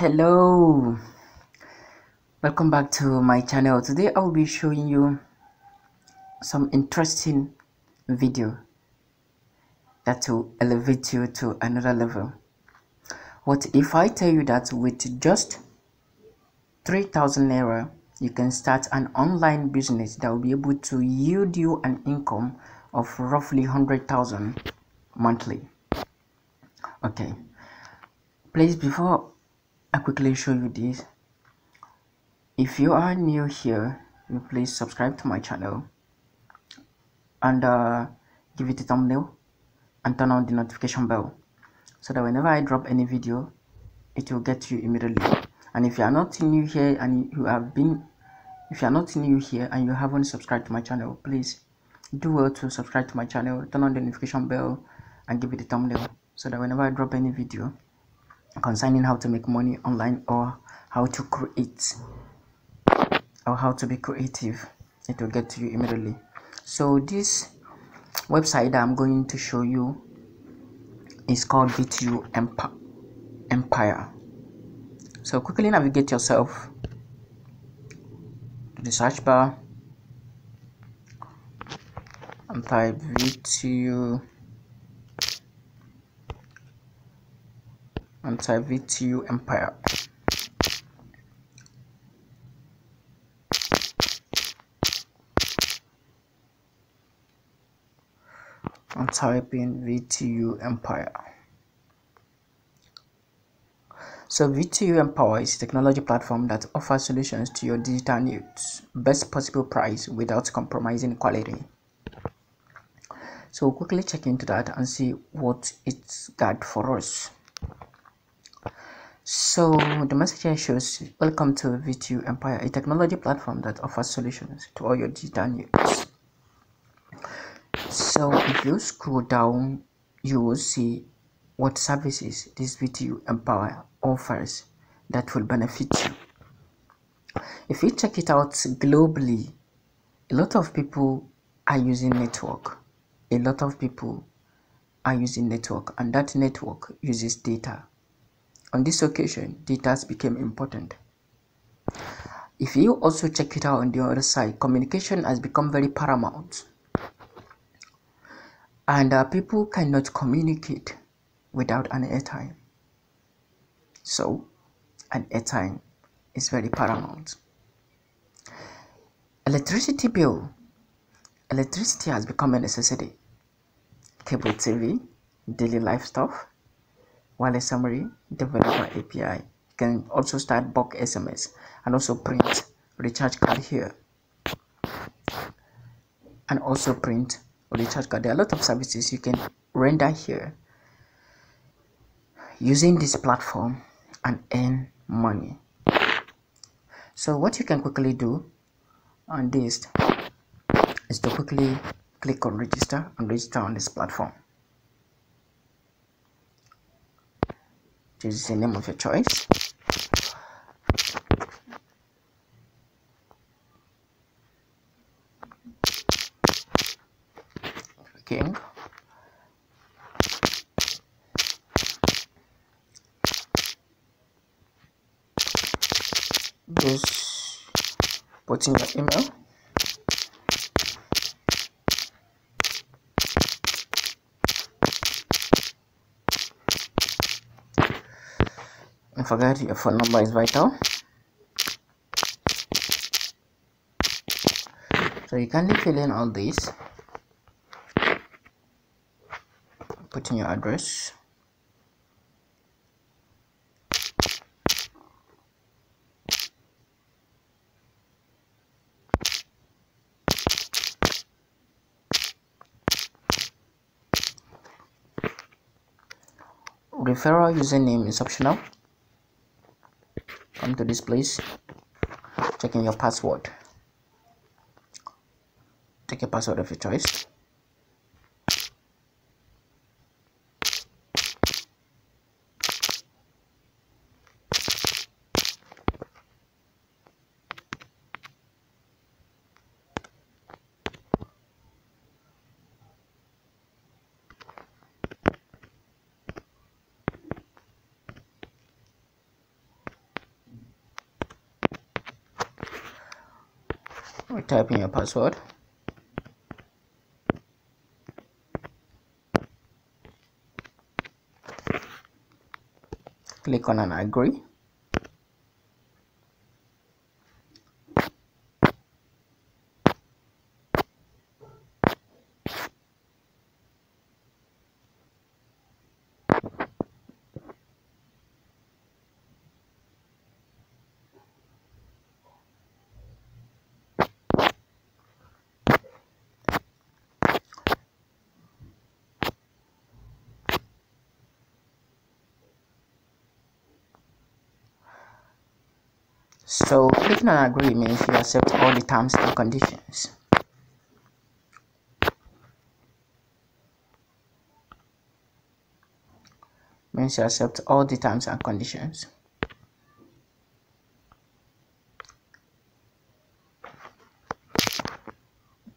hello. Welcome back to my channel. Today i'll be showing you some interesting video that will elevate you to another level. What if i tell you that with just 3000 naira you can start an online business that will be able to yield you an income of roughly 100,000 monthly? Okay. Please before I quickly show you this. If you are new here you please subscribe to my channel and uh, give it a thumbnail and turn on the notification bell so that whenever I drop any video it will get you immediately. And if you are not new here and you have been if you are not new here and you haven't subscribed to my channel please do well to subscribe to my channel turn on the notification bell and give it a thumbnail so that whenever I drop any video concerning how to make money online or how to create or how to be creative it will get to you immediately. So this website that i'm going to show you is called VTU empire. So quickly navigate yourself. To the search bar. And type VTU and type VTU Empire. type in VTU Empire. So VTU Empire is a technology platform that offers solutions to your digital needs, best possible price without compromising quality. So we'll quickly check into that and see what it's got for us. So the message here shows welcome to VTU Empire, a technology platform that offers solutions to all your digital needs. So if you scroll down, you will see what services this VTU Empire offers that will benefit you. If you check it out globally, a lot of people are using network. A lot of people are using network and that network uses data on this occasion, data became important. If you also check it out on the other side, communication has become very paramount. And uh, people cannot communicate without an airtime. So, an airtime is very paramount. Electricity bill. Electricity has become a necessity. Cable TV, daily life stuff, Wireless summary, developer API. You can also start bulk SMS and also print recharge card here. And also print recharge card. There are a lot of services you can render here using this platform and earn money. So what you can quickly do on this is to quickly click on register and register on this platform. Choose the name of your choice. King just put in your email forget your phone number is vital. So you can fill in all this put in your address. Referral username is optional come to this place. Check in your password. Take a password of your choice type in your password. Click on an agree So clicking on agree means you accept all the terms and conditions. Means you accept all the terms and conditions.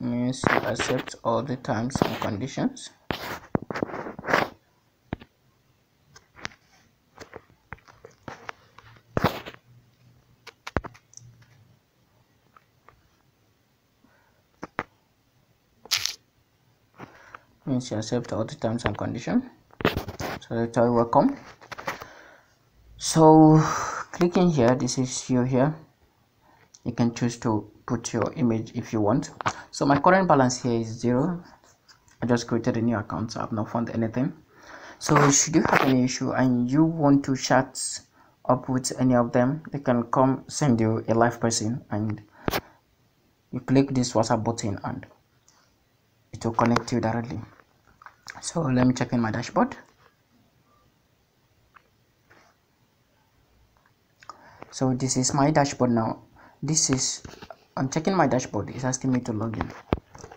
Means you accept all the terms and conditions. Means you accept all the terms and conditions so let's all welcome. So clicking here this is you here. You can choose to put your image if you want. So my current balance here is zero. I just created a new account so i've not found anything. So should you have any issue and you want to chat up with any of them they can come send you a live person and you click this whatsapp button and it will connect you directly so let me check in my dashboard. So this is my dashboard now. This is i'm checking my dashboard. It's asking me to log in.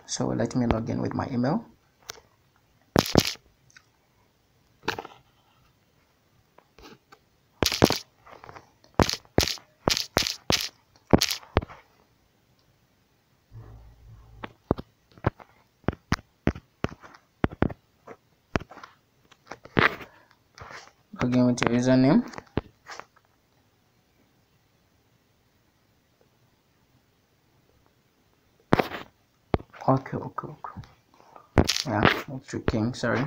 So let me log in with my email again with your username okay okay okay. Yeah it's king sorry.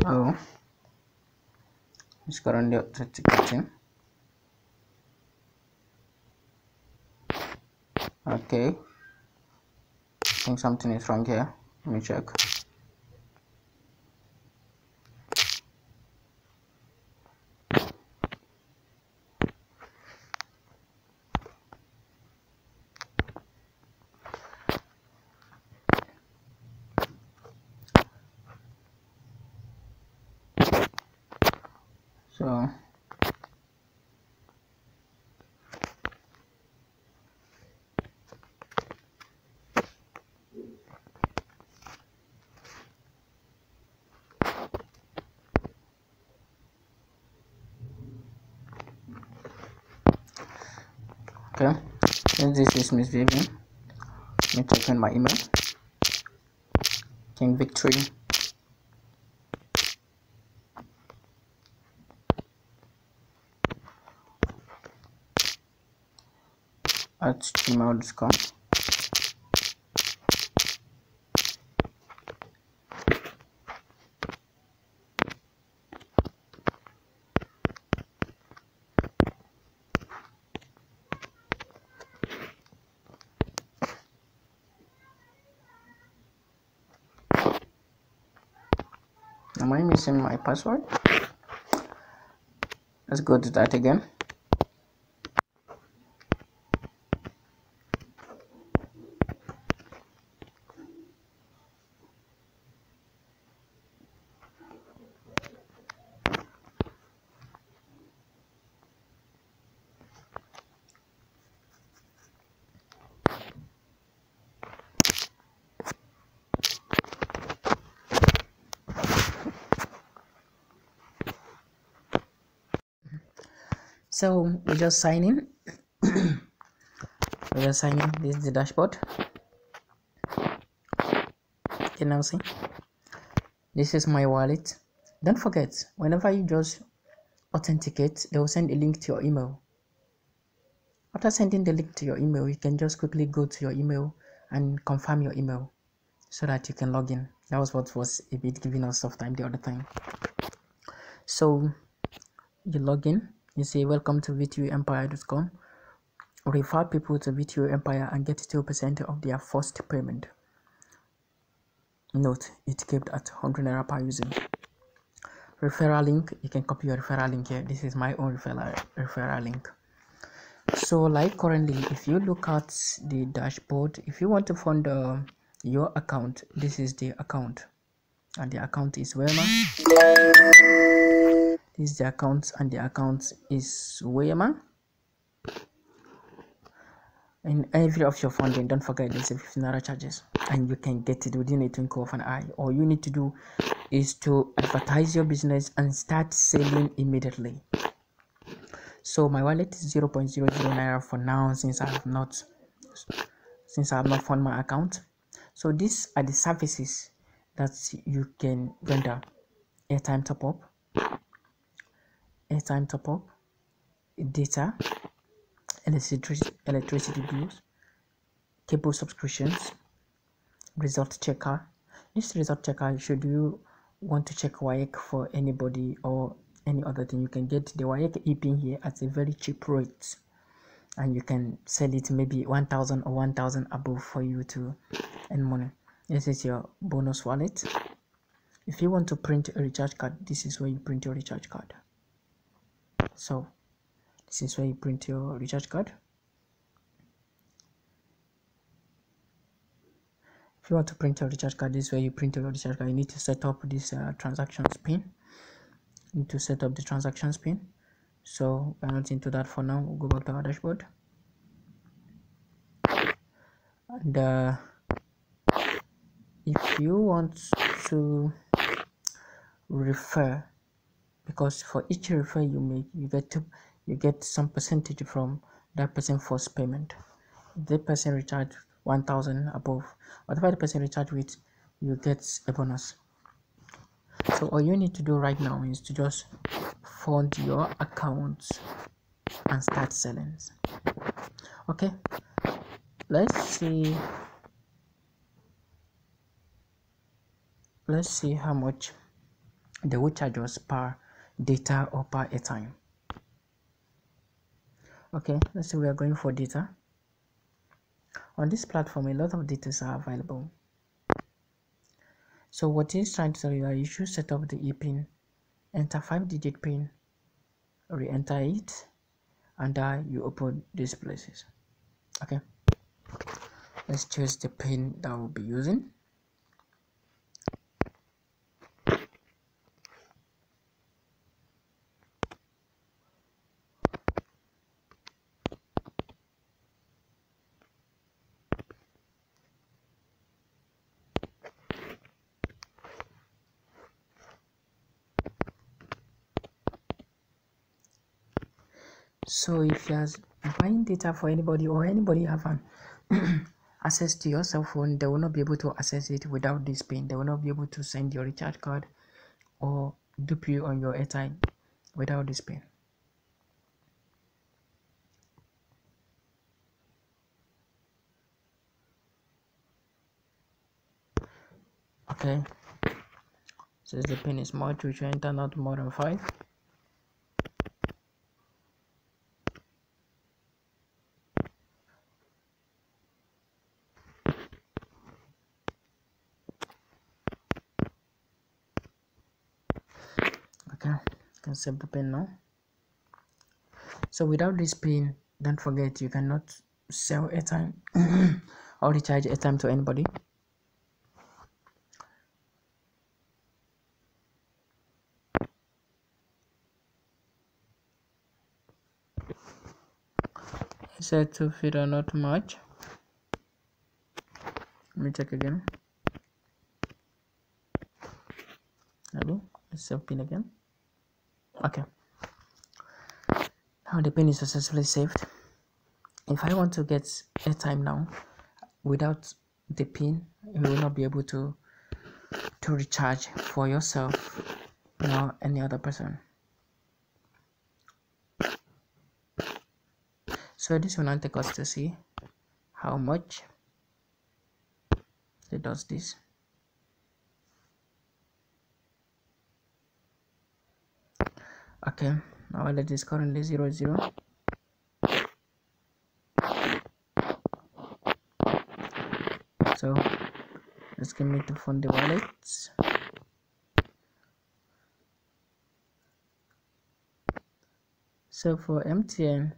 So it's currently authenticating okay. I think something is wrong here. Let me check. So okay. This is Miss Vivian let me type in my email. King Victory. At gmail.com am I missing my password. Let's go to that again so we just sign in we just sign in this is the dashboard. You can now see this is my wallet. Don't forget whenever you just authenticate they will send a link to your email. After sending the link to your email you can just quickly go to your email and confirm your email so that you can log in. That was what was a bit giving us tough time the other time. So you log in you say welcome to vtuempire.com refer people to VTU Empire and get 2% of their first payment. Note, it kept at 100 Naira per user. Referral link, you can copy your referral link here. This is my own referral, referral link. So like currently, if you look at the dashboard, if you want to fund uh, your account, this is the account. And the account is Wema. This is the account and the account is Wema. In every of your funding don't forget there's a 15 naira charges and you can get it within a twinkle of an eye. All you need to do is to advertise your business and start selling immediately. So my wallet is 0.00 naira for now since i have not since i have not found my account. So these are the services that you can render airtime top up airtime top up data electricity, electricity bills, cable subscriptions, result checker. This result checker, should you want to check WAEC for anybody or any other thing, you can get the WAEC e-pin here at a very cheap rate and you can sell it maybe 1000 or 1000 above for you to earn money. This is your bonus wallet. If you want to print a recharge card, this is where you print your recharge card. So this is where you print your recharge card. If you want to print your recharge card this is where you print your recharge card. You need to set up this uh, transactions pin. You need to set up the transactions pin. So we're not into that for now. We'll go back to our dashboard. And uh, if you want to refer because for each refer you make you get to you get some percentage from that person first payment. If the person recharge 1000 above whatever the person recharge with you get a bonus. So all you need to do right now is to just fund your account and start selling. Okay let's see. Let's see how much they will charge us per data or per airtime. Okay let's say we are going for data. On this platform a lot of data are available. So what is trying to tell you that you should set up the ePIN enter five digit pin re-enter it and uh, you open these places. Okay. Let's choose the pin that we'll be using so if you're buying data for anybody or anybody have an access to your cell phone they will not be able to access it without this pin. They will not be able to send your recharge card or dupe you on your airtime without this pin. Okay. Since the pin is more to enter not more than five okay can save the pin now. So without this pin don't forget you cannot sell airtime or recharge airtime to anybody. Set to fit or not much. Let me check again. Hello? Let's pin again okay. Now the pin is successfully saved. If i want to get airtime now without the pin you will not be able to to recharge for yourself or any other person. So this will not take us to see how much it does this okay. Our wallet is currently zero zero. So let's get me to fund the wallets. So for mtn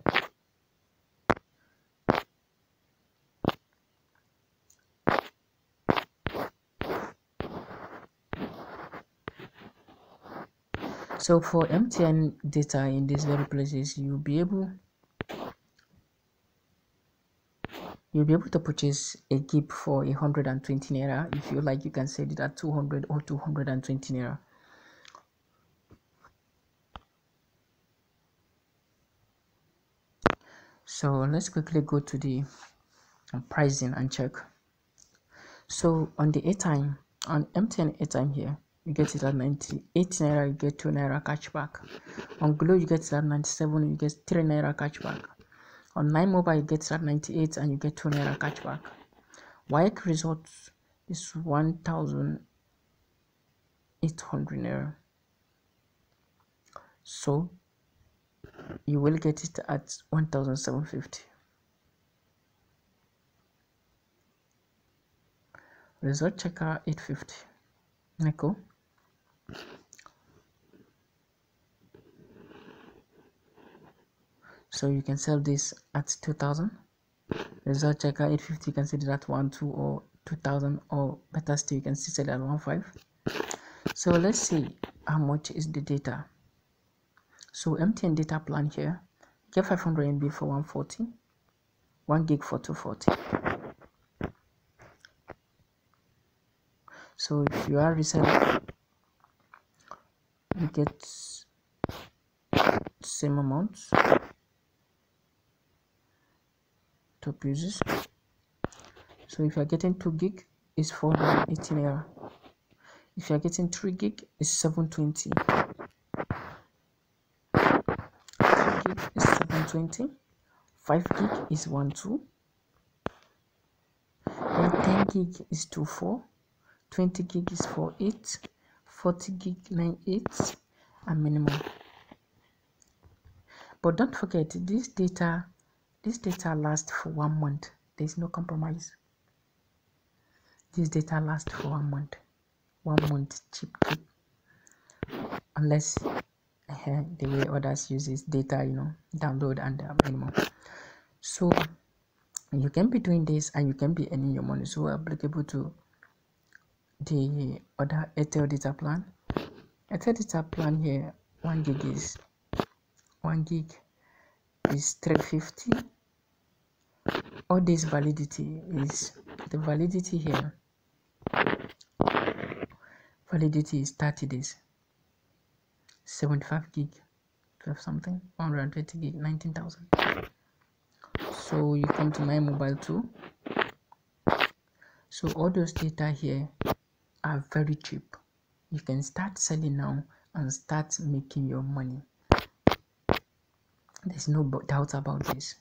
so for mtn data in these very places you'll be able you'll be able to purchase a gig for 120 naira. If you like you can set it at 200 or 220 naira. So let's quickly go to the um, pricing and check. So on the airtime on mtn airtime here get it at 98 naira you get 2 naira cashback. On Glo you get it at 97 you get 3 naira cashback. On 9 mobile you get it at 98 and you get 2 naira cashback. WAEC results is 1800 naira. So you will get it at 1750 result checker 850 NECO so you can sell this at 2000 result checker 850 you can sell it at 1 2 or 2000 or better still you can sell at 1 5 so let's see how much is the data. So mtn data plan here get 500 mb for 140 1 gig for 240 so if you are reseller you get same amount. Top uses so if you're getting 2 gig is 418 naira. If you're getting 3 gig is 720 3 gig is 720 5 gig is 1 2 and 10 gig is 2 4 20 gig is 4 8 40 gig 9 8 and minimum but don't forget this data this data lasts for one month. There's no compromise. This data lasts for one month. One month cheap cheap unless uh, the way others use this data you know download and uh, minimum so you can be doing this and you can be earning your money. So applicable to the other Airtel data plan Airtel data plan here one gig is one gig is 350 all this validity is the validity here validity is 30 days. 75 gig 12 something 120 gig 19,000 so you come to my mobile too. So all those data here are very cheap you can start selling now and start making your money. There's no doubt about this.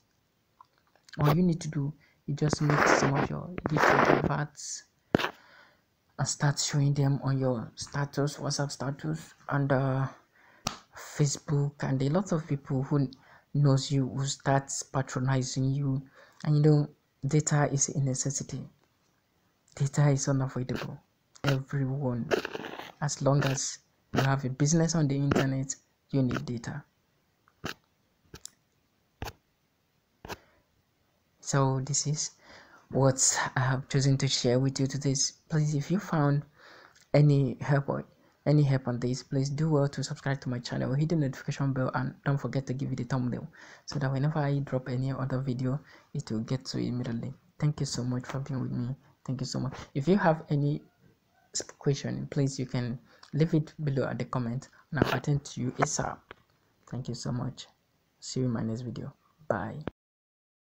All you need to do is just make some of your different adverts and start showing them on your status whatsapp status and uh, facebook. And a lot of people who knows you will start patronizing you. And you know data is a necessity. Data is unavoidable. Everyone as long as you have a business on the internet you need data. So this is what i have chosen to share with you today. Please if you found any help or any help on this please do well to subscribe to my channel hit the notification bell and don't forget to give it a thumbnail so that whenever i drop any other video it will get to you immediately. Thank you so much for being with me. Thank you so much. If you have any question. Please you can leave it below at the comment. And i'll attend to you asap thank you so much. See you in my next video. Bye